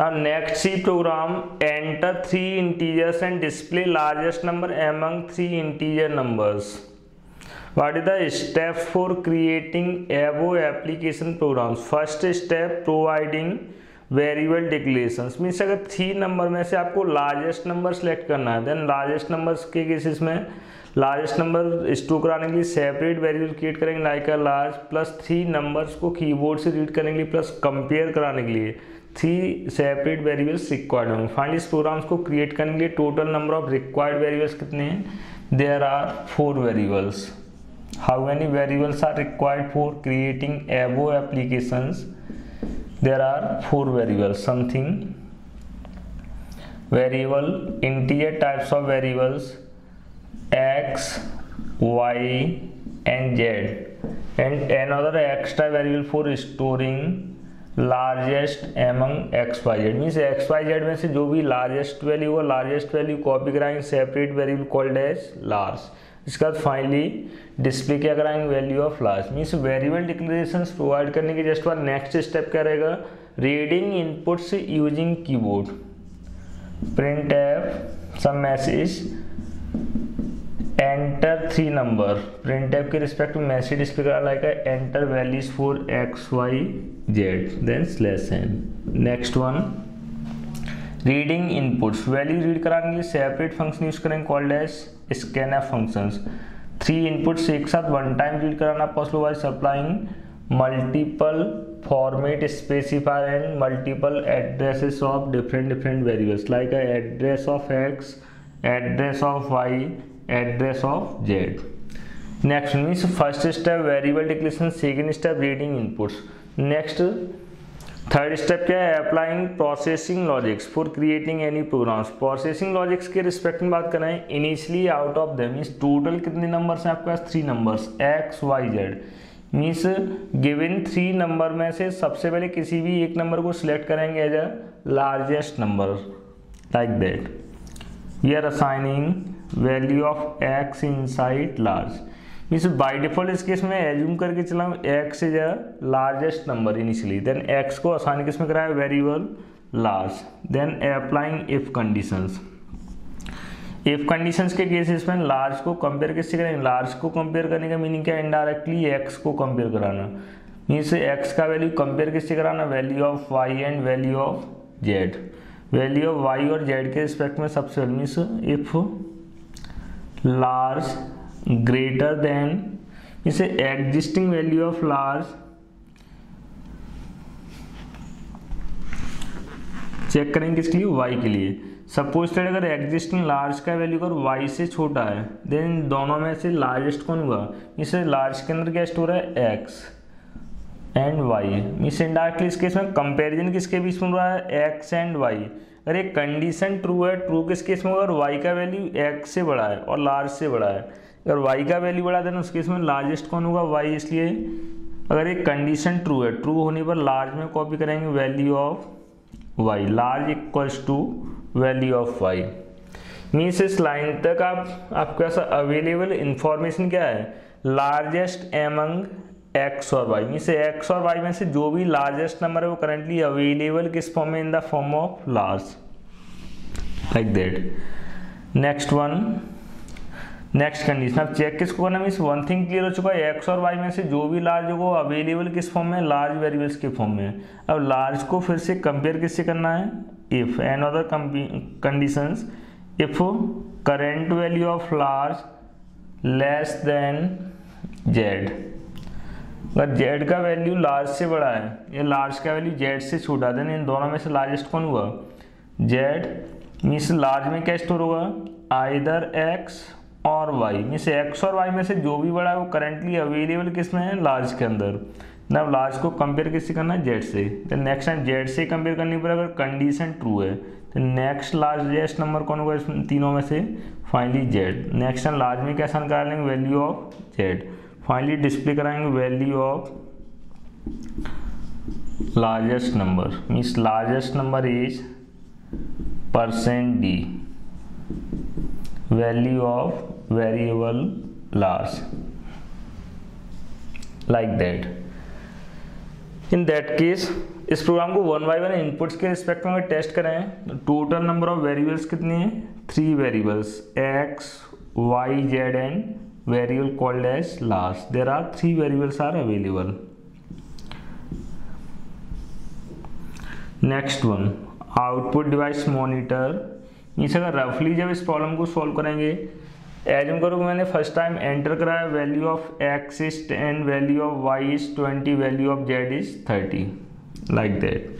now next c program enter three integers and display largest number among three integer numbers what is the step for creating above application programs first step providing variable declarations means अगर three number में से आपको largest number select करना है then largest numbers के cases में largest number store कराने के लिए सेपरेट वेरिएबल क्रिएट करेंगे like a large plus three numbers को कीबोर्ड से रीड करने के लिए प्लस कंपेयर कराने के लिए थ्री सेपरेट वेरिएबल्स रिक्वायर्ड होंगे। फाइनली इस प्रोग्राम्स को क्रिएट करने के लिए total number of required variables कितने हैं? There are four variables how many variables are required for creating above applications there are four variables, something. Variable integer types of variables, x, y, and z. And another extra variable for storing largest among X Y Z means X Y Z में से जो भी largest value हो largest value copy कराएँगे separate variable called as large इसके बाद finally display क्या कराएँगे? Value of large means variable declaration provide करने के जस्ट बाद नेक्स्ट स्टेप क्या रहेगा? Reading inputs using keyboard printf some message enter three number printf के रिस्पेक्ट में मैसेज डिस्प्ले करा like enter values for X Y Z then slash N next one reading inputs value read कराने के लिए separate function use करेंगे called as scanf functions three inputs एक साथ one time read कराना possible by supplying multiple format specifier and multiple addresses of different different variables like address of X address of Y address of z. Next means first step, variable declaration, second step, reading inputs. Next third step क्या है? Applying processing logics for creating any programs processing logics के respect में बात करें initially out of them means total कितने numbers हैं आपके पास? Three numbers X Y Z means given three number में से सबसे पहले किसी भी एक नंबर को सिलेक्ट करेंगे as a largest number like that are assigning value of X inside large means by default इस केस में एज्यूम करके चला X is a largest number initially then X को आसानी किसमें कराया? Variable large then applying if conditions if conditions के cases में लार्ज को कंपेयर किससे करेंगे? लार्ज को कंपेयर करने का मीनिंग क्या इनडायरेक्टली एक्स को कंपेयर कराना. मीन्स एक्स का वैल्यू कंपेयर किससे कराना? Value of Y and value of Z value of Y और जेड के रिस्पेक्ट में सबसे means if large greater than इसे existing value of large check करेंगे किसके लिए? Y के लिए। सपोज़ दैट अगर एग्जिस्टिंग लार्ज का वैल्यू अगर y से छोटा है देन दोनों में से लार्जेस्ट कौन हुआ? इसे लार्ज के अंदर क्या स्टोर है x and Y means indirectly इस केस में कंपैरिजन किसके बीच में हो रहा है? एक्स एंड वाई अगर एक कंडीशन ट्रू है ट्रू किस केस में अगर वाई का वैल्यू एक्स से बड़ा है और लार्ज से बड़ा है। अगर वाई का वैल्यू बड़ा देना, उस केस में लार्जेस्ट कौन होगा? वाई इसलिए अगर एक कंडीशन ट्रू है ट्रू होने पर लार्ज में कॉपी करेंगे value of Y large equals to value of Y means इस लाइन तक आप, आपके पास अवेलेबल इंफॉर्मेशन क्या है? लार्जेस्ट एमंग एक्स और वाई मीन से एक्स और वाई में से जो भी लार्जेस्ट नंबर है वो करेंटली अवेलेबल किस फॉर्म में? In the form of large like that next one next condition अब चेक किसको करना मीन वन थिंग क्लियर हो चुका है। एक्स और वाई में से जो भी लार्ज होगा अवेलेबल किस फॉर्म में? लार्ज वेरिएबल्स के फॉर्म में। अब लार्ज को फिर से कंपेयर किससे करना है? If an other conditions if current value of large less than Z अगर जेड का वैल्यू लार्ज से बड़ा है। या लार्ज का वैल्यू जेड से छोटा देन इन दोनों में से लार्जेस्ट कौन हुआ? जेड मीन्स लार्ज में क्या स्टोर होगा आइदर एक्स और वाई मीन्स एक्स और वाई में से जो भी बड़ा है, वो करेंटली अवेलेबल किसमें है? लार्ज के अंदर। ना लार्ज को कंपेयर किससे करना है? जेड से। देन नेक्स्ट टाइम जेड से कंपेयर करने पर अगर कंडीशन ट्रू है तो नेक्स्ट लार्जेस्ट नंबर कौन होगा इस तीनों में से? Finally Z next time large में कैसा निकाल लेंगे? Value of Z finally display कराएँगे value of largest number means largest number is percent D. Value of variable large, like that. In that case, इस प्रोग्राम को वन बाई वन इनपुट्स के respect में test करें total number of variables कितनी है? Three variables, X, Y, Z, and variable called as last there are three variables are available next one output device monitor means अगर रफली जब इस problem को सॉल्व करेंगे एजम करो मैंने फ़र्स्ट टाइम एंटर कराया value of X is ten value of Y is twenty value of Z is thirty like that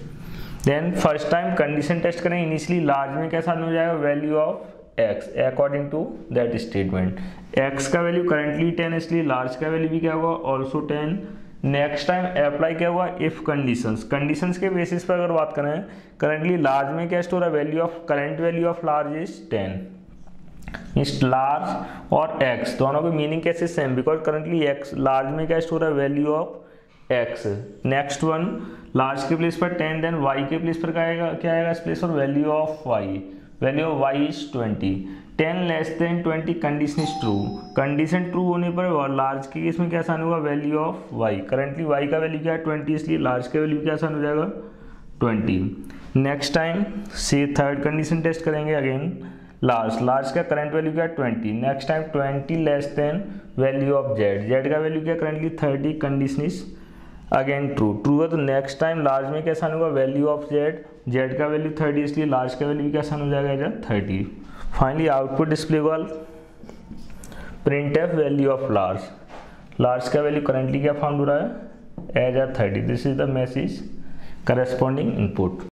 then first time condition test करें इनिशियली लार्ज में कैसा हो जाएगा? Value of X according to that statement X का value currently ten इसलिए large का value भी क्या होगा also ten next time apply क्या हुआ? इफ़ कंडीशंस कंडीशंस के बेसिस पर अगर बात करें करंटली लार्ज में क्या स्टोर है? Value of current value of large is ten means large और एक्स दोनों की मीनिंग कैसे same because currently X large में क्या स्टोर है? Value of X next one large के प्लेस पर टेन देन वाई के प्लेस पर क्या आएगा? क्या आएगा? इस प्लेस पर value of Y value of Y is twenty ten less than twenty condition is true condition true होने पर और लार्ज के केस में क्या आसान होगा? Value of Y currently Y का वैल्यू क्या है? ट्वेंटी इसलिए लार्ज का वैल्यू क्या आसान हो जाएगा? ट्वेंटी नेक्स्ट टाइम से थर्ड कंडीशन टेस्ट करेंगे अगेन लार्ज लार्ज का करंट वैल्यू क्या है? Twenty next time twenty less than value of Z Z का वैल्यू क्या currently thirty condition is again true true है तो नेक्स्ट टाइम लार्ज में कैसा होगा वैल्यू ऑफ़ जेड जेड का वैल्यू थर्टी इसलिए लार्ज का वैल्यू कैसा हो जाएगा इधर? थर्टी फाइनली आउटपुट डिस्प्ले वाल print F value of large large का वैल्यू करंटली क्या फाउंड हो रहा है? As are thirty this is the message corresponding input